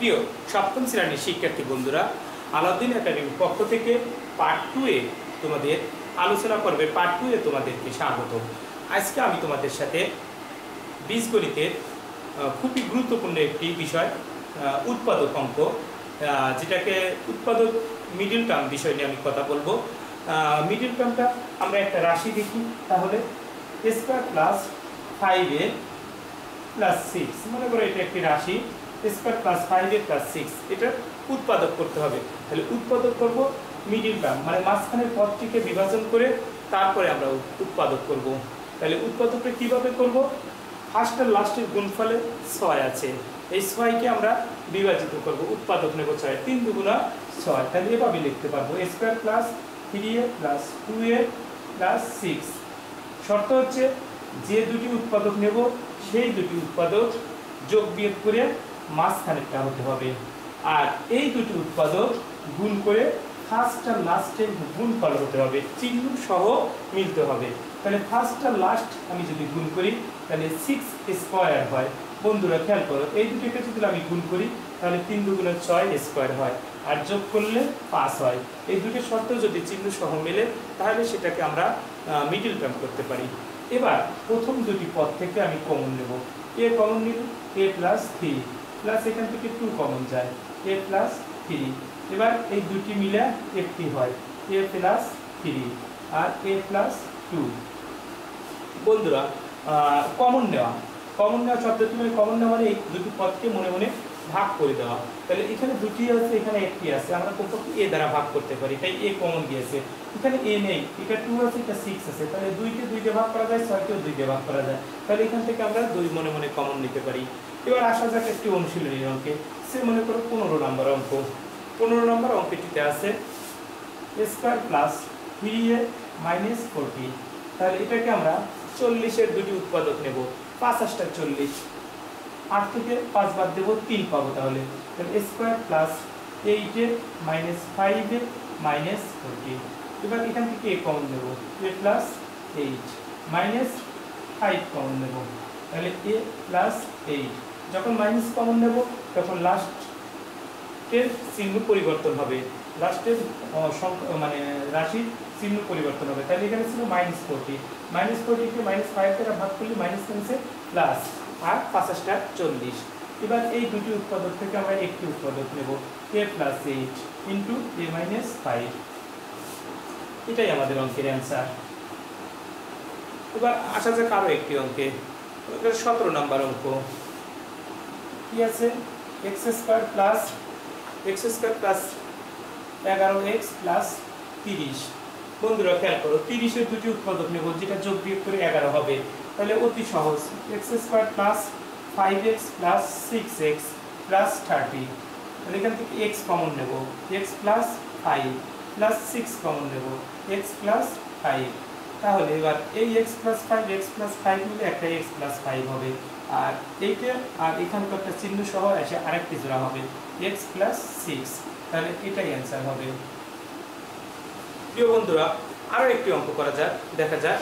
প্রিয় সপ্তম শ্রেণির শিক্ষার্থী বন্ধুরা, আলাউদ্দিন একাডেমির পক্ষ থেকে পার্ট টু এ তোমাদের আলোচনা করবে পার্ট টু এ তোমাদেরকে স্বাগত। আজকে আমি তোমাদের সাথে বীজগণিতের খুবই গুরুত্বপূর্ণ একটি বিষয় উৎপাদক অঙ্ক যেটাকে উৎপাদক মিডিল টার্ম বিষয় নিয়ে আমি কথা বলব। মিডিল টার্মটা আমরা একটা রাশি দেখি, তাহলে square plus five A plus six মনে করো এটা একটি রাশি। Square plus five A plus six এটা উৎপাদক করতে হবে। তাহলে উৎপাদক করব মিডিল টার্ম মানে মাঝখানের পদটিকে বিভাজন করে তারপরে আমরা উৎ- উৎপাদক করব। তাহলে উৎপাদকটা কীভাবে করব? ফার্স্ট আর লাস্টের গুণফলে ছয় আছে। এই ছয়কে আমরা বিভাজিত করব, উৎপাদক নেব ছয়, তিন দুগুণা ছয়। তাহলে এভাবে লিখতে পারব square plus three A plus two A plus six শর্ত হচ্ছে যে দুটি উৎপাদক নেব, সেই দুটি উৎপাদক যোগ বিয়োগ করে মাঝখানেরটা হতে হবে। আর এই দুটি উৎপাদক গুণ করে ফার্স্ট আর লাস্টের গুণফল হতে হবে। চিহ্ন সহ মিলতে হবে। তাহলে ফার্স্ট আর লাস্ট আমি যদি গুণ করি, তাহলে সিক্স স্কোয়ার হয়। বন্ধুরা, খেয়াল করো, এই দুটিকে যদি আমি গুণ করি, তাহলে তিন দুগুণের ছয় স্কোয়ার হয়। আর যোগ করলে পাঁচ হয়। এই দুটি শর্ত যদি চিহ্ন সহ মেলে, তাহলে সেটাকে আমরা মিডিল টার্ম করতে পারি। এবার প্রথম দুটি পদ থেকে আমি কমন নেব। এ কমন নিব এ প্লাস থ্রি প্লাস এখান থেকে টু কমন যায়। এ প্লাস থ্রি এবার এই দুটি মিলে একটি হয়। এ প্লাস থ্রি আর এ প্লাস টু বন্ধুরা কমন নেওয়া। কমন নেওয়া শব্দটি মানে কমন নেওয়া মানে এই দুটি পদকে মনে মনে ভাগ করে দেওয়া। তাহলে এখানে দুটি আছে, এখানে একটি আছে। আমরা কমপক্ষে এ দ্বারা ভাগ করতে পারি, তাই এ কমন গিয়েছে। এখানে এ নেই, এটা টু আছে, এটা সিক্স আছে। তাহলে দুইকে দুইটা ভাগ করা যায়, ছয়কেও দুইটা ভাগ করা যায়। তাহলে এখান থেকে আমরা দুই মনে মনে কমন নিতে পারি। এবার আসা যাক একটি অনুশীলনী অঙ্কে। সে মনে করো পনেরো নম্বর অঙ্ক। পনেরো নম্বর অঙ্কটিতে আছে square plus three A minus forty তাহলে এটাকে আমরা চল্লিশের দুটি উৎপাদক নেব, পাঁচ আটটা চল্লিশ। আট থেকে পাঁচ বাদ দেবো তিন পাবো তাহলে। স্কোয়ার প্লাস এইটে মাইনাস ফাইভে মাইনাস ফোরটি এবার এখান থেকে এ কমন নেব A plus eight minus five common নেব তাহলে এ প্লাস এইট যখন মাইনাস কমন নেব তখন লাস্টের চিহ্ন পরিবর্তন হবে। লাস্টের মানে রাশির চিহ্ন পরিবর্তন হবে। তাহলে এখানে ছিল মাইনাস ফোরটি মাইনাস ফোরটিকে মাইনাস ফাইভ ভাগ করলে মাইনাস মাইনাসে প্লাস আর পাঁচাশটা চল্লিশ। এবার এই দুটি উৎপাদক থেকে আমরা একটি উৎপাদক নেব A plus eight into A minus five এটাই আমাদের অঙ্কের অ্যান্সার এবার আসা যাক আরও একটি অঙ্কে। সতেরো নম্বর অঙ্ক। কি আছে? X square plus X square plus এগারো এক্স প্লাস তিরিশ। বন্ধুরা খেয়াল করো, তিরিশের দুটি উৎপাদক নেব, যেটা যোগ বিয়োগ করে এগারো হবে। তাহলে অতি সহজ। X square plus five X plus six X plus thirty তাহলে এখান থেকে এক্স কমন নেব। X plus five plus six common নেব। এক্স প্লাস ফাইভ তাহলে এবার এই X plus five X plus five মিলে একটা এক্স প্লাস ফাইভ হবে। আর এইটা, আর এখানকার একটা চিহ্ন সহ এসে আরেকটি জোড়া হবে। এক্স প্লাস সিক্স তাহলে এটাই অ্যান্সার হবে। প্রিয় বন্ধুরা আরও একটি অঙ্ক করা যাক, দেখা যাক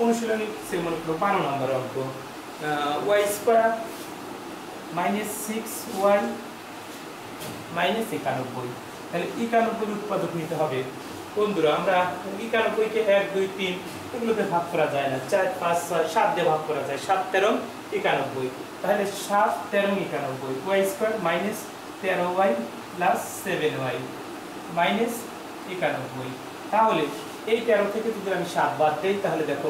অনুশীলনী সে মনে করো বারো নম্বর অঙ্ক। Y square minus six Y minus একানব্বই। তাহলে একানব্বই উৎপাদক নিতে হবে। বন্ধুরা, আমরা একানব্বইকে এক, দুই, তিন এগুলোতে ভাগ করা যায় না। চার, পাঁচ, ছয়, সাত দিয়ে ভাগ করা যায়। সাত, তেরো, একানব্বই। তাহলে সাত, তেরো, একানব্বই। ওয়াই স্কোয়ার মাইনাস তেরো Y plus seven Y minus একানব্বই। তাহলে এই তেরো থেকে যদি আমি সাত বাদ দিই, তাহলে দেখো